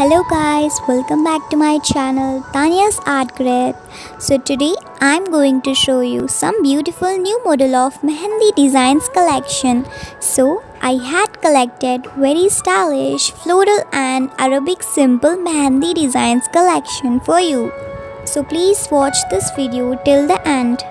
Hello guys, welcome back to my channel Tanya's Art Grid. So today I'm going to show you some beautiful new model of Mehendi designs collection. So I had collected very stylish floral and Arabic simple Mehendi designs collection for you. So please watch this video till the end.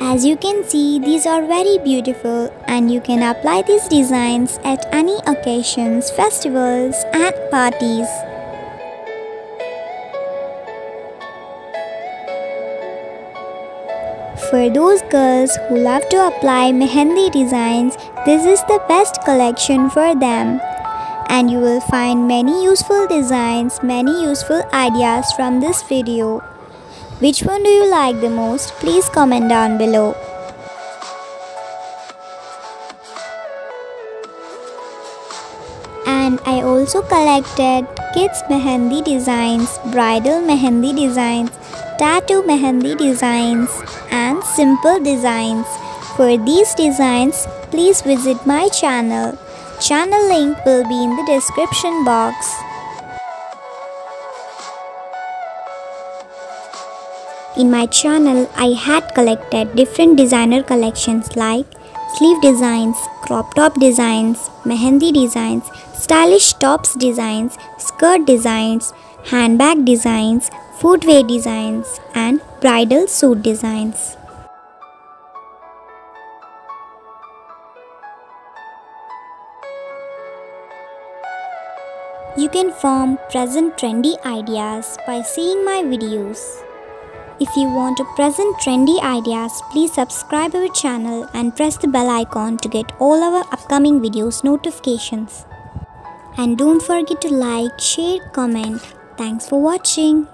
As you can see, these are very beautiful and you can apply these designs at any occasions, festivals and parties. For those girls who love to apply mehendi designs, this is the best collection for them. And you will find many useful designs, many useful ideas from this video. Which one do you like the most? Please comment down below. And I also collected kids mehendi designs, bridal mehendi designs, tattoo mehendi designs and simple designs. For these designs, please visit my channel. Channel link will be in the description box. In my channel, I had collected different designer collections like sleeve designs, crop top designs, mehendi designs, stylish tops designs, skirt designs, handbag designs, footwear designs, and bridal suit designs. You can form present trendy ideas by seeing my videos. If you want to present trendy ideas, please subscribe our channel and press the bell icon to get all our upcoming videos notifications. And don't forget to like, share, comment. Thanks for watching.